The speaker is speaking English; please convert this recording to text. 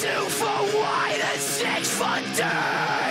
two for white and six for deep.